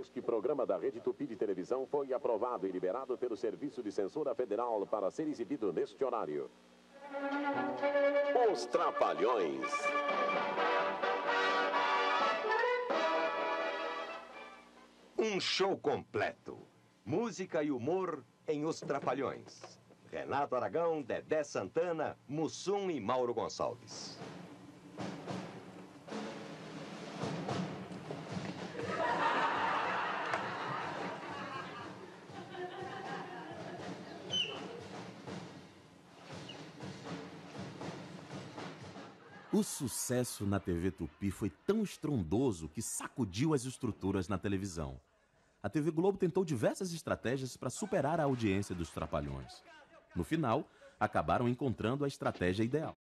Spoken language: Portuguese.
Este programa da Rede Tupi de Televisão foi aprovado e liberado pelo Serviço de Censura Federal para ser exibido neste horário. Os Trapalhões. Um show completo. Música e humor em Os Trapalhões. Renato Aragão, Dedé Santana, Mussum e Mauro Gonçalves. O sucesso na TV Tupi foi tão estrondoso que sacudiu as estruturas na televisão. A TV Globo tentou diversas estratégias para superar a audiência dos Trapalhões. No final, acabaram encontrando a estratégia ideal.